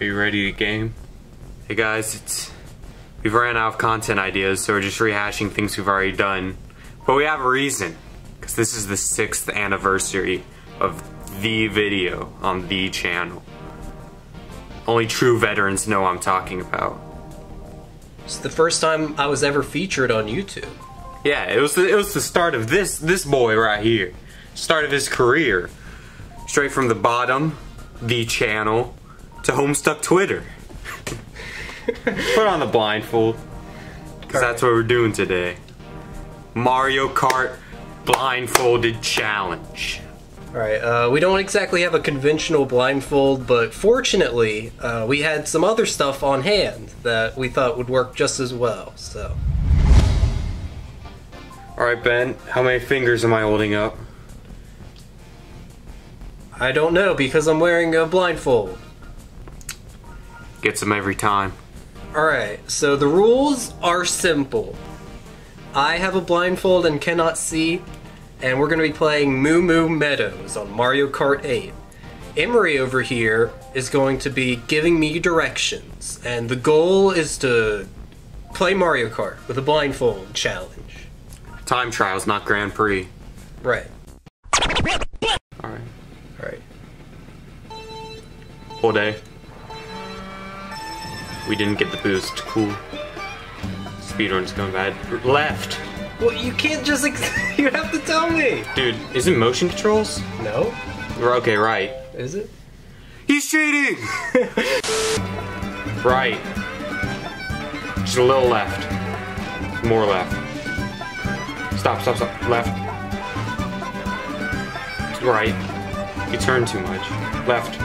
Are you ready to game? Hey guys, it's we've ran out of content ideas, so we're just rehashing things we've already done. But we have a reason, because this is the sixth anniversary of the video on the channel. Only true veterans know what I'm talking about. It's the first time I was ever featured on YouTube. Yeah, it was the, it was the start of this this boy right here. Start of his career. Straight from the bottom, the channel, to Homestuck Twitter. Put on the blindfold. Because that's what we're doing today. Mario Kart Blindfolded Challenge. Alright, uh, we don't exactly have a conventional blindfold, but fortunately, uh, we had some other stuff on hand that we thought would work just as well, so. Alright, Ben, how many fingers am I holding up? I don't know because I'm wearing a blindfold. Gets them every time. Alright, so the rules are simple. I have a blindfold and cannot see, and we're going to be playing Moo Moo Meadows on Mario Kart 8. Emery over here is going to be giving me directions, and the goal is to play Mario Kart with a blindfold challenge. Time trials, not Grand Prix. Right. Alright. Alright. Whole day. We didn't get the boost. Cool. Speedrun's going bad. Left! Well, you can't just. Ex- you have to tell me! Dude, isn't motion controls? No? We're okay, right. Is it? He's cheating! right. Just a little left. More left. Stop, stop, stop. Left. Right. You turn too much. Left.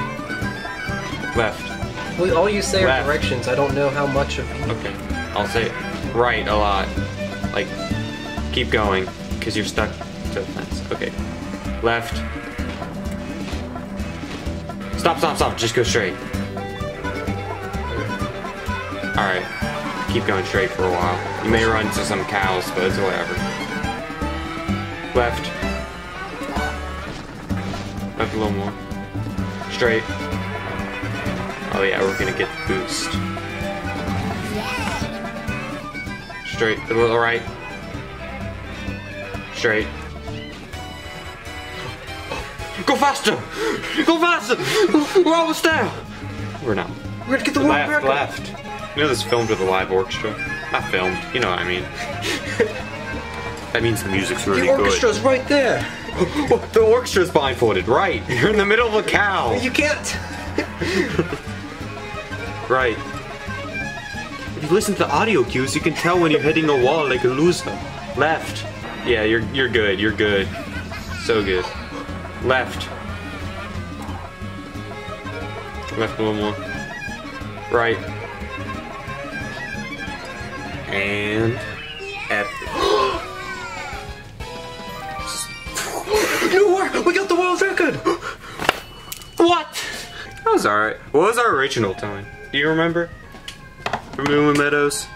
Left. Well, all you say Left. are directions. I don't know how much of. Okay. I'll say right a lot. Like, keep going, because you're stuck to the fence. Okay. Left. Stop, stop, stop. Just go straight. Alright. Keep going straight for a while. You may run into some cows, but it's whatever. Left. Left a little more. Straight. Oh yeah, we're gonna get the boost. Straight, a little right. Straight. Go faster! Go faster! We're almost there! We're not. We're gonna get the world Left, record. left. You know this filmed with a live orchestra? Not filmed, you know what I mean. that means the music's really good. The orchestra's right there. the orchestra's blindfolded, right. You're in the middle of a cow. You can't. Right. If you listen to the audio cues, you can tell when you're hitting a wall like a loser. Left. Yeah, you're you're good. You're good. So good. Left. Left a little more. Right. And epic. No more. We got the world record. What? That was alright. What was our original time? Do you remember? For Moon Meadows?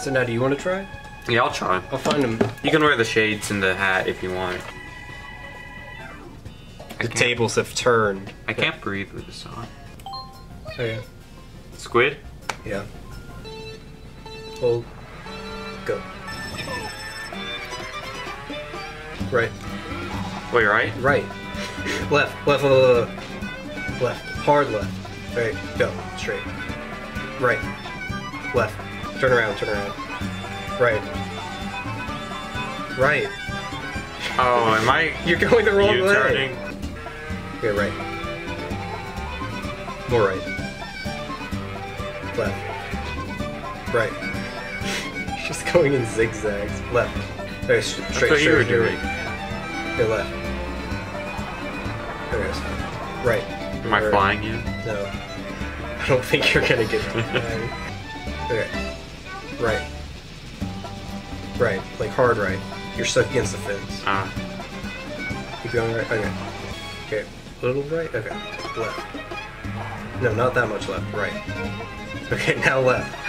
So now, do you want to try? Yeah, I'll try. I'll find him. You can wear the shades and the hat if you want. The tables have turned. I can't breathe with this on. Okay. Oh, Squid? Yeah. Hold. Go. Right. Wait, right? Right. left. Left. Left. Left. Left. Hard left. Right. Go. Straight. Right. Left. Turn around. Turn around. Right. Right. Oh, am I You're going the wrong way. turning? Okay, right. More right. Left. Right. She's going in zigzags. Left. Okay, straight, That's straight, what you were straight, doing. Okay, left. There it is. Right. Am I flying you? No. I don't think you're gonna get it. okay. Right. Right. Like hard right. You're stuck against the fence. Ah. Keep going right. Okay. Okay. Little right. Okay. Left. No, not that much left. Right. Okay, now left.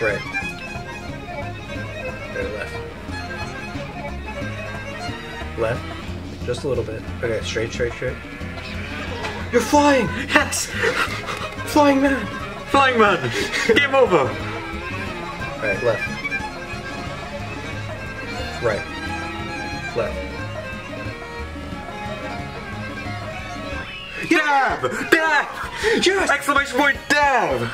right. Okay, left. Left. Just a little bit. Okay, straight, straight, straight. You're flying! Yes! Flying man! Flying man! Game over! Alright, left. Right. Left. Dab! Dab! Yes! Exclamation point dab!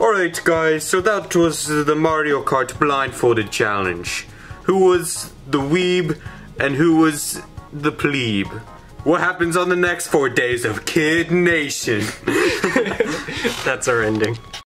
Alright guys, so that was the Mario Kart blindfolded challenge. Who was the weeb and who was the plebe? What happens on the next four days of Kid Nation? That's our ending.